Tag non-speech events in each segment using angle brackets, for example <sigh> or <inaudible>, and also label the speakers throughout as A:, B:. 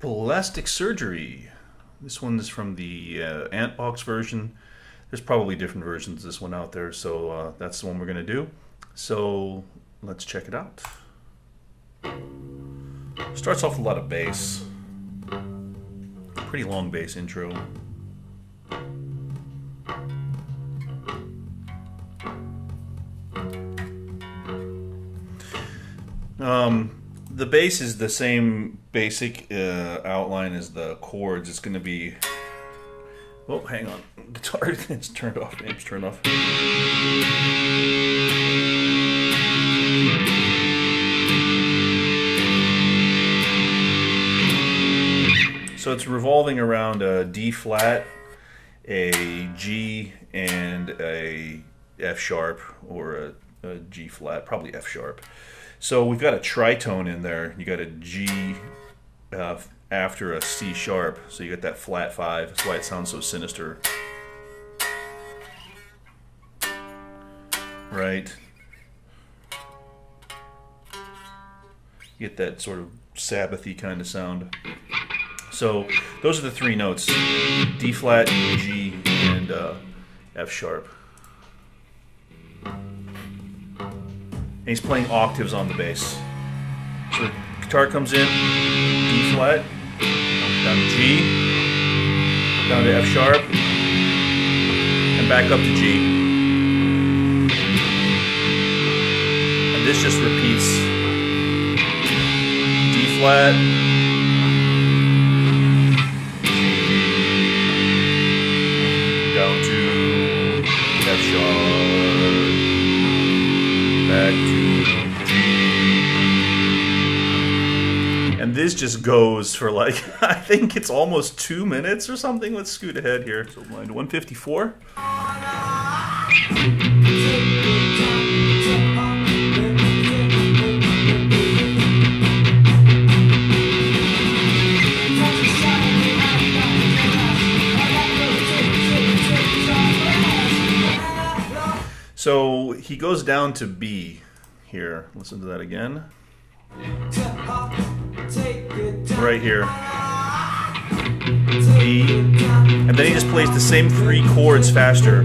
A: Plastic Surgery. This one is from the uh, Antbox version. There's probably different versions of this one out there, so uh, that's the one we're going to do. So let's check it out. Starts off with a lot of bass. Pretty long bass intro. Um, the bass is the same basic uh, outline as the chords. It's going to be. Oh, hang on. <laughs> Guitar <laughs> it's turned off. Amps turned off. So it's revolving around a D flat, a G, and a F sharp or a, a G flat, probably F sharp. So we've got a tritone in there. You got a G uh, after a C sharp, so you get that flat five. That's why it sounds so sinister. Right. You get that sort of Sabbathy kind of sound. So those are the three notes: D flat, G, and uh, F sharp. And he's playing octaves on the bass. So the guitar comes in, D flat, down to G, down to F sharp, and back up to G. And this just repeats D flat, this just goes for like <laughs> I think it's almost two minutes or something. Let's scoot ahead here. So line 154. So he goes down to B here. Listen to that again. Right here. B. And then he just plays the same three chords faster.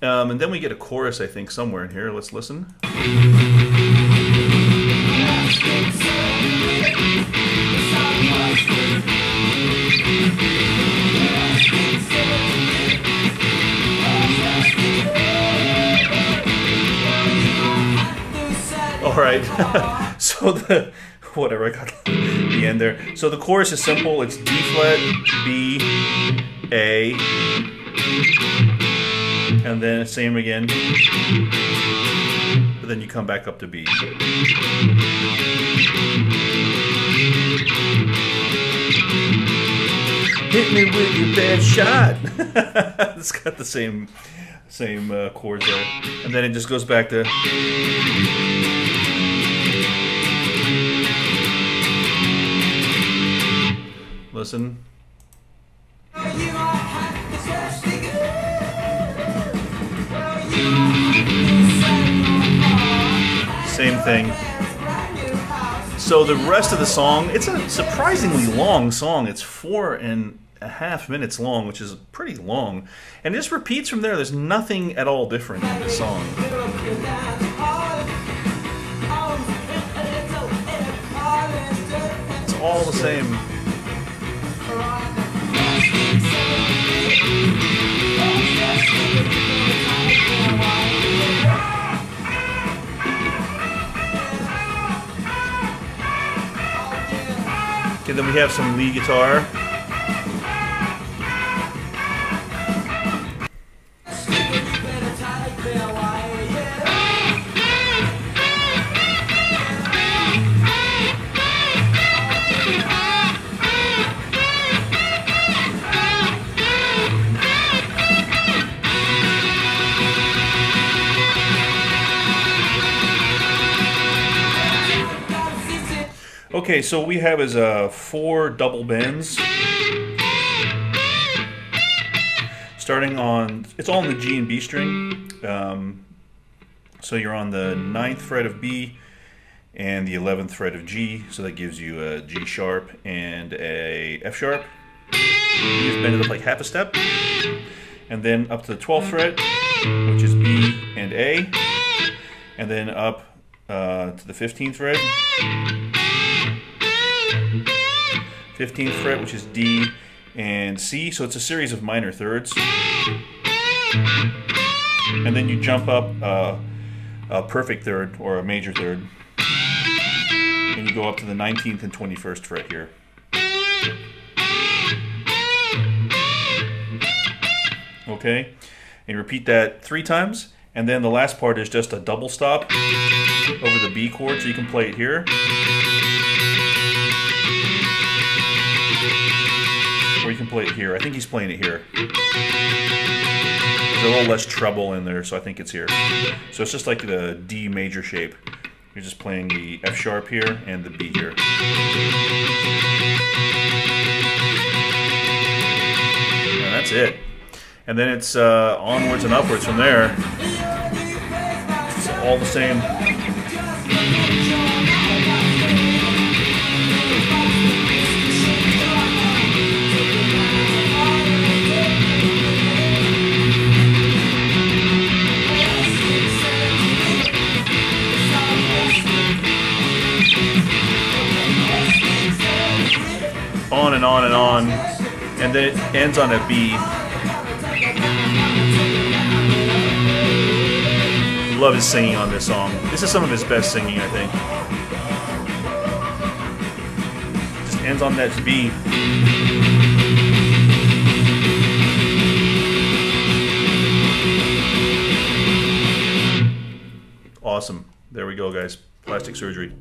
A: Um, and then we get a chorus, I think, somewhere in here. Let's listen. All right. <laughs> so the whatever I got the end there. So the chorus is simple. It's D flat, B, A, and then same again. But then you come back up to B. Hit me with your best shot. <laughs> it's got the same same uh, chords there, and then it just goes back to. Listen. Same thing. So the rest of the song, it's a surprisingly long song. It's four and a half minutes long, which is pretty long. And it just repeats from there. There's nothing at all different in the song. It's all the same. We have some lead guitar. Okay, so we have is uh, four double bends. Starting on, it's all in the G and B string. Um, so you're on the ninth fret of B and the 11th fret of G. So that gives you a G sharp and a F sharp. You just bend it up like half a step. And then up to the 12th fret, which is B and A. And then up uh, to the 15th fret 15th fret, which is D and C. So it's a series of minor thirds. And then you jump up uh, a perfect third or a major third. And you go up to the 19th and 21st fret here. Okay? And repeat that three times. And then the last part is just a double stop over the B chord, so you can play it here. Here. I think he's playing it here. There's a little less treble in there, so I think it's here. So it's just like the D major shape. You're just playing the F sharp here and the B here. And that's it. And then it's uh, onwards and upwards from there. It's all the same and on and on, and then it ends on a B. Love his singing on this song. This is some of his best singing, I think. Just ends on that B. Awesome. There we go, guys. Plastic surgery.